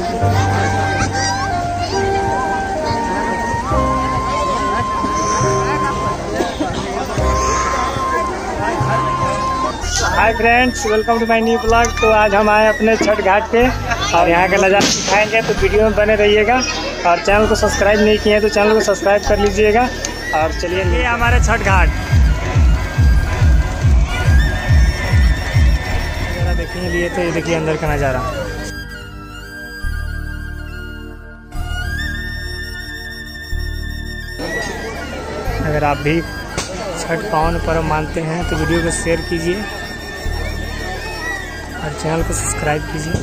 Hi friends welcome to my new blog तो आज हम आए अपने छठ घाट पे और यहाँ का नज़ारा दिखाएँगे तो वीडियो में बने रहिएगा। और चैनल को सब्सक्राइब नहीं किए हैं तो चैनल को सब्सक्राइब कर लीजिएगा। और चलिए, ये हमारे छठ घाट। देखने लिए तो ये देखिए अंदर का नज़ारा। अगर आप भी छठ पावन पर्व मानते हैं तो वीडियो को शेयर कीजिए और चैनल को सब्सक्राइब कीजिए।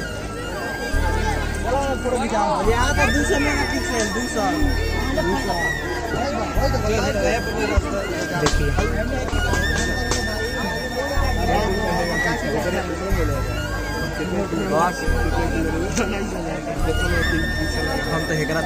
देखिए। हम तो हेकरा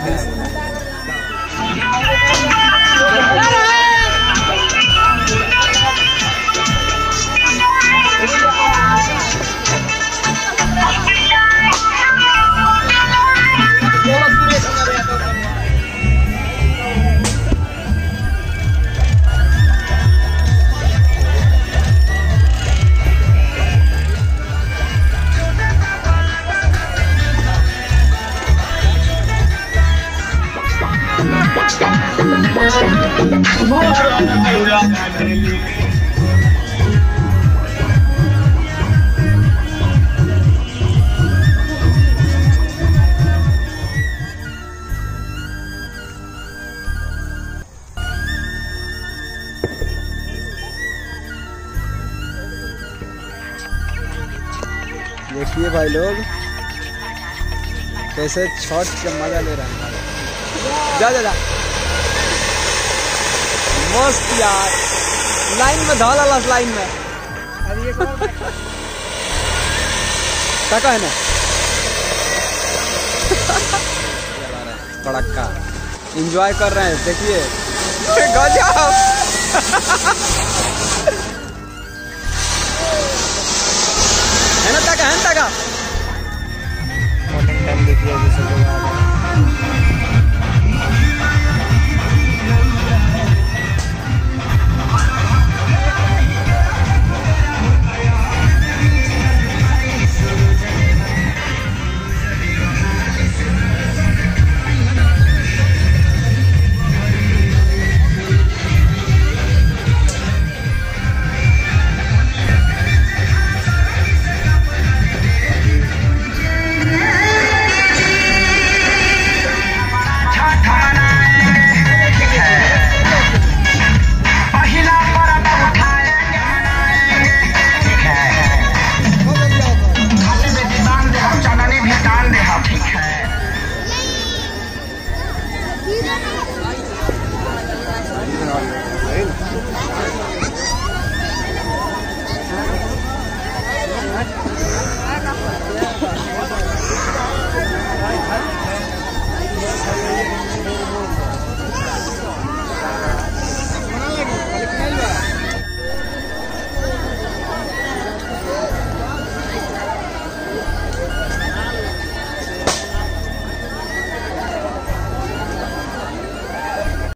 देखिए भाई लोग कैसे छठ का मज़ा ले रहे हैं। जा जा जा। मस्त यार। लाइन में धौला लस लाइन में। टका है? ना? पड़क्का इंजॉय कर रहे हैं देखिए। गजब।